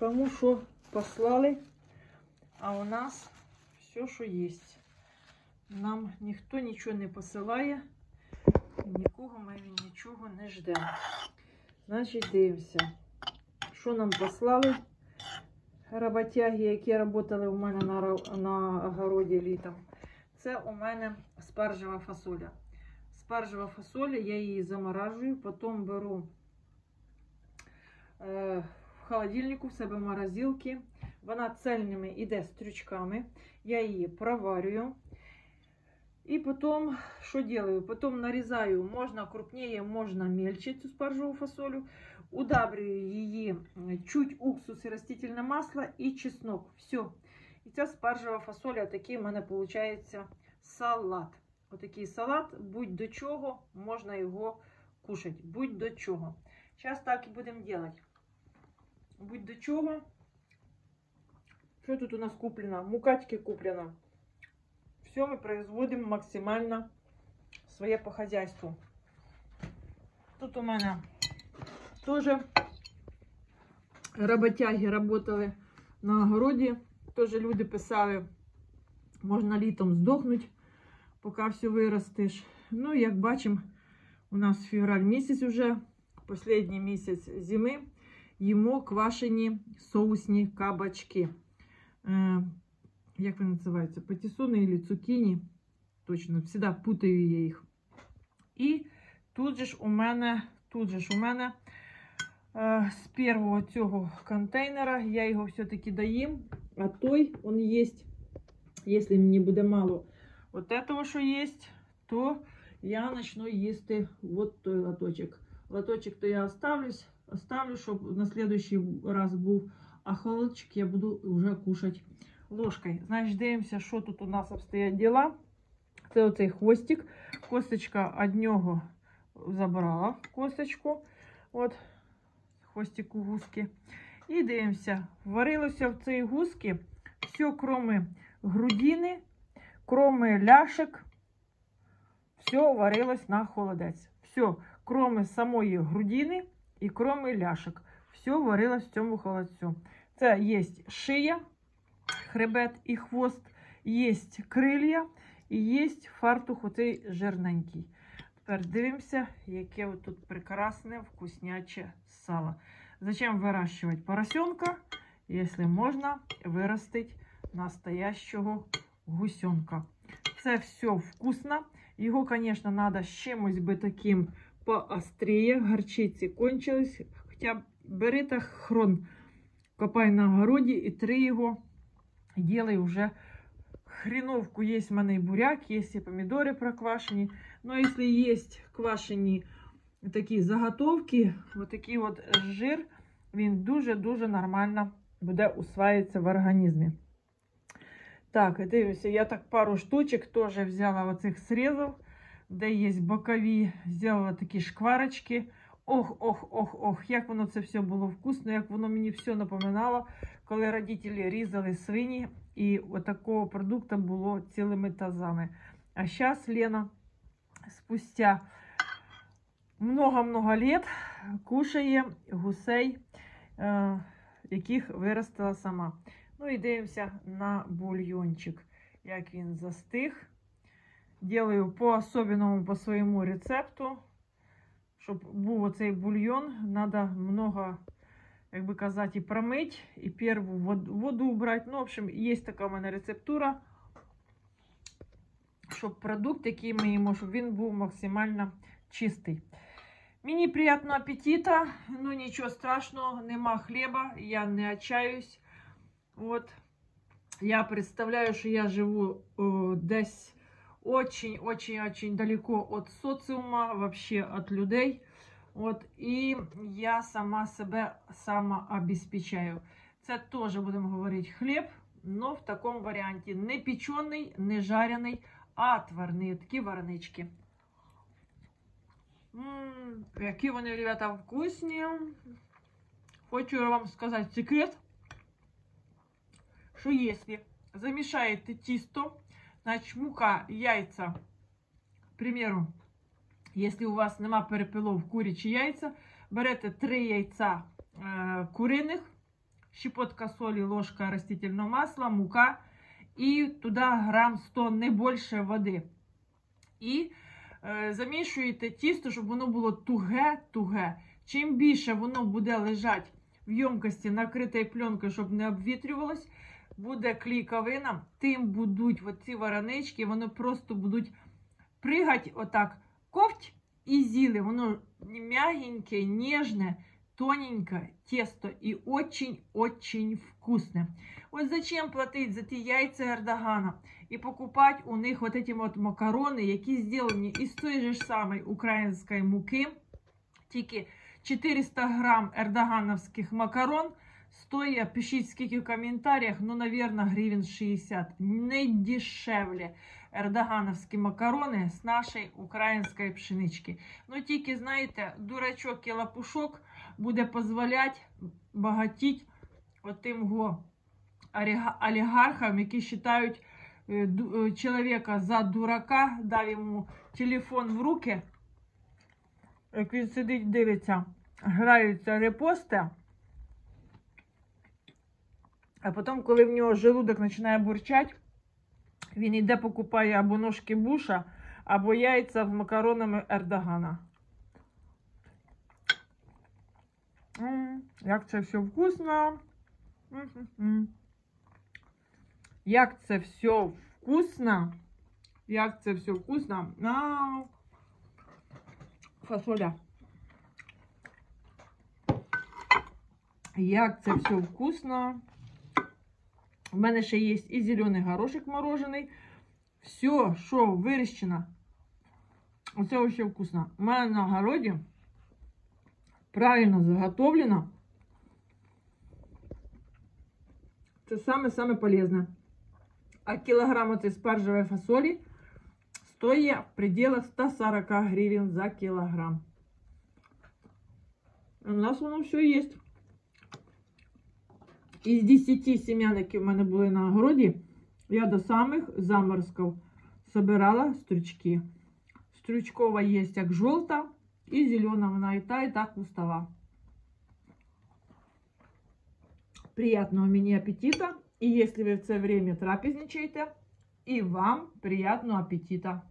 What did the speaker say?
кому що послали, а у нас все, що є. Нам ніхто нічого не посилає, нікого ми нічого не ждемо. Значить, дивимося, що нам послали роботяги, які працювали у мене на, на огороді літом. Це у мене спаржева фасоля. Спаржева фасоля, я її заморажую, потім беру е, холодильнику, в себе в морозилці. Вона цельними йде стрючками. Я її проварюю. І потім, що делаю? Потім нарізаю, можна крупніше, можна мельче цю спаржеву фасолю. Удабрюю її чуть уксус і растительне масло і чеснок. Все. І ця спаржева фасоля, такий в мене виходить салат. Отакий салат, будь до чого, можна його кушати. Будь до чого. Зараз так і будемо робити. Будь до чого. Що тут у нас куплено? Мукачки куплено. Все мы производим максимально своє по хозяйству. Тут у мене теж роботяги работали на огороді. Теж люди писали, можна літом здохнути, поки все виростеш. Ну, як бачимо, у нас февраль місяць уже, останній місяць зими, їмо квашені соусні кабачки. Е, як вони називаються? Патісони або цукіні. Точно, завжди путаю я їх. І тут же ж у мене, тут же ж у мене е, з першого цього контейнера я його все-таки доїм, а той он є. Якщо мені буде мало от этого, що є, то я почну їсти от той лоточок. Лоточок то я оставлюсь, оставлю, щоб на следующий раз був, а я буду вже кушати ложкою. Значить, дивимося, що тут у нас обстоять діла. Це оцей хвостик. Косточка од нього забрала косточку. От, хвостик гуски. І дивимося, варилося в цій гуски все, кроме грудини, кроме ляшек, все варилось на холодець. Все, кроме самої грудини і кроме ляшек. Все варилось в цьому холодцю. Це є шия, хребет і хвост, є крилья і є фартух оцей жирненький. Тепер дивимося, яке тут прекрасне вкусняче сало. Зачем вирощувати поросенка, якщо можна виростити настоящого гусенка? Це все вкусно. Його, звісно, треба з чимось би таким поостріє. Горчиці кончились. Хоча бери та хрон, копай на городі і три його. І вже хреновку. Є в мене і буряк, є і помідори проквашені. Но якщо є квашені такі заготовки, отакий от жир, він дуже-дуже нормально буде усваїтися в організмі. Так, дивимося, я так пару штучок теж взяла оцих срізів, де є бокові, взяла такі шкварочки. Ох, ох, ох, ох, як воно це все було вкусно, як воно мені все напоминало, коли родителі різали свині, і отакого продукту було цілими тазами. А зараз Лена спустя много-много лет кушає гусей, е, яких виростила сама. Ну і дивимося на бульйончик, як він застиг. Делаю по особенному, по своєму рецепту. Щоб був оцей бульйон, треба много, як би казати, і промити, і перву воду, убрати. Ну, в общем, є така в мене рецептура, щоб продукт, який ми їмо, щоб він був максимально чистий. Мені приємного апетита, ну нічого страшного, нема хліба, я не отчаюсь. От. Я представляю, що я живу о, десь очень-очень-очень далеко от соціума, вообще от людей. От, і я сама себе самообезпечаю. Це теж будемо говорити хліб, але в такому варіанті не печений, не жарений, а отварний. Такі варнички. Які вони, ребята, вкусні. Хочу вам сказати секрет, що якщо замішаєте тісто, значить мука, яйця, к примеру, Якщо у вас нема перепилов курячі яйця, берете 3 яйця е, куриних, щепотка солі, ложка растительного масла, мука і туди грам 100, не більше води. І е, замішуєте тісто, щоб воно було туге-туге. Чим більше воно буде лежати в ємкості, накритою пленкою, щоб не обвітрювалось, буде клійковина, тим будуть оці варанички, вони просто будуть пригати отак ковть і з'їли. Воно м'ягеньке, ніжне, тоненьке тесто і очень-очень вкусне. Ось зачем платить за ті яйця Ердогана і покупати у них вот эти вот макарони, які зроблені із тої ж самої української муки, тільки 400 грам ердогановських макарон стоїть, пишіть скільки в коментарях, ну, наверное, гривень 60. Не дешевле ердогановські макарони з нашої української пшенички. Ну, тільки, знаєте, дурачок і лапушок буде дозволяти багатіть отим го олігархам, які вважають ду- е, чоловіка за дурака, дав йому телефон в руки, як він сидить, дивиться, граються репости. А потім, коли в нього желудок починає бурчати, він йде покупає або ножки буша, або яйця з макаронами Ердогана. Як це все вкусно. Як це все вкусно. Як це все вкусно. Ау. Фасоля. Як це все вкусно. У мене ще є і зелений горошок морожений. Все, що вирощено. Оце вообще вкусно. У мене на городі правильно заготовлено. Це саме-саме полезне. А кілограм оцей спаржевої фасолі стоїть в пределах 140 гривень за кілограм. У нас воно все є. Із 10 сім'ян, які в мене були на огороді, я до самих заморозків собирала стручки. Стручкова є як жовта і зелена, вона і та, і та кустова. Приятного мені аппетита. І якщо ви в це время трапезничаєте, і вам приятного аппетита.